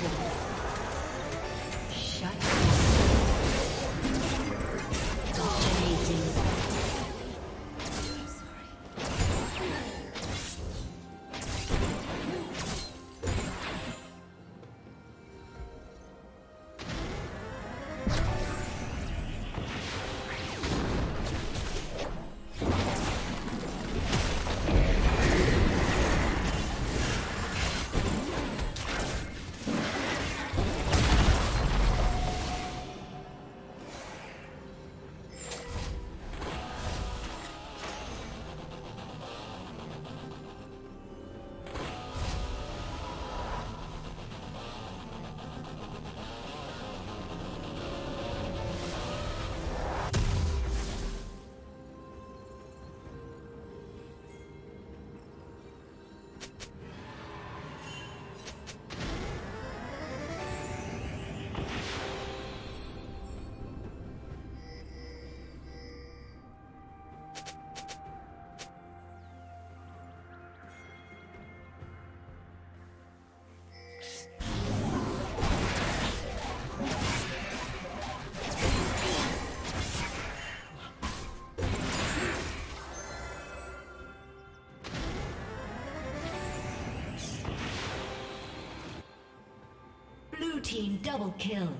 team double kill.